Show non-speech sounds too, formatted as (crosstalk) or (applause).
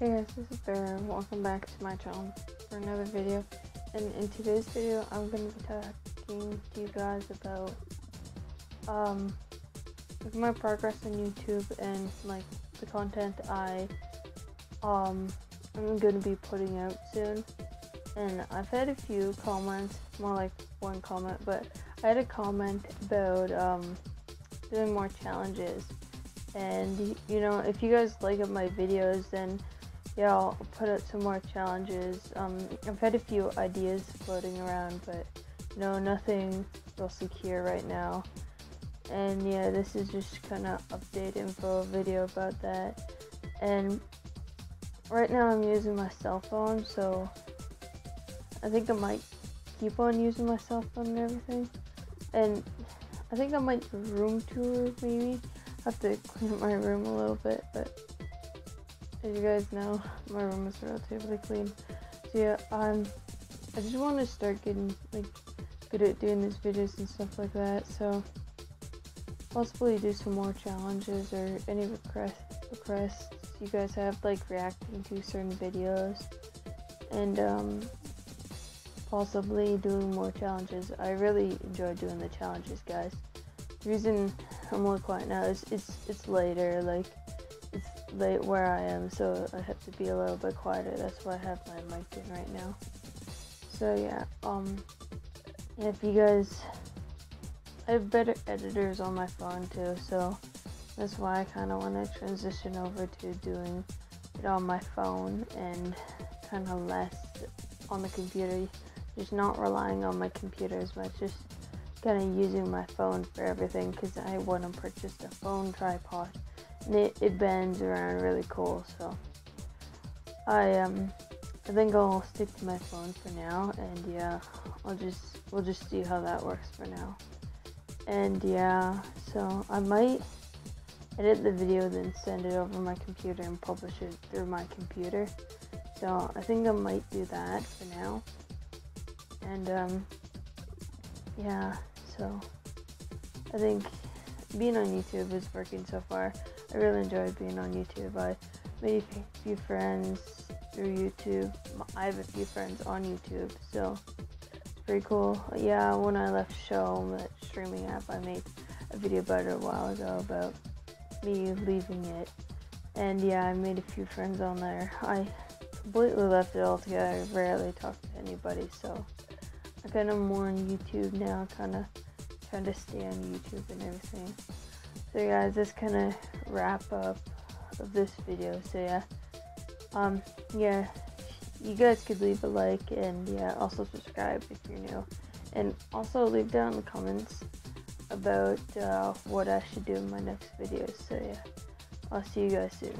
Hey guys, this is Bear. Welcome back to my channel for another video. And in today's video, I'm going to be talking to you guys about um my progress on YouTube and like the content I um I'm going to be putting out soon. And I've had a few comments, more like one comment, but I had a comment about um doing more challenges. And you know, if you guys like my videos, then yeah, I'll put out some more challenges. Um, I've had a few ideas floating around, but no, nothing real secure right now. And yeah, this is just kind of update info video about that. And right now I'm using my cell phone, so I think I might keep on using my cell phone and everything. And I think I might room tour maybe. I have to (laughs) clean up my room a little bit, but as you guys know, my room is relatively clean. So yeah, um, I just want to start getting like good at doing these videos and stuff like that. So possibly do some more challenges or any request requests you guys have, like reacting to certain videos, and um, possibly doing more challenges. I really enjoy doing the challenges, guys. The reason I'm more quiet now is it's it's later, like late where I am, so I have to be a little bit quieter. That's why I have my mic in right now. So yeah, um, if you guys, I have better editors on my phone too, so that's why I kind of want to transition over to doing it on my phone and kind of less on the computer. Just not relying on my computer as much, just kind of using my phone for everything because I want to purchase a phone tripod it, it bends around really cool so. I um I think I'll stick to my phone for now and yeah I'll just we'll just see how that works for now. And yeah so I might edit the video then send it over my computer and publish it through my computer. So I think I might do that for now. And um yeah so I think being on YouTube is working so far I really enjoy being on YouTube. I made a few friends through YouTube. I have a few friends on YouTube, so it's pretty cool. Yeah, when I left Show, that streaming app, I made a video about it a while ago about me leaving it. And yeah, I made a few friends on there. I completely left it altogether. I rarely talk to anybody, so I kind of more on YouTube now, kind of trying to stay on YouTube and everything. So guys, this kind of wrap up of this video. So yeah, um, yeah, you guys could leave a like and yeah, also subscribe if you're new, and also leave down in the comments about uh, what I should do in my next video. So yeah, I'll see you guys soon.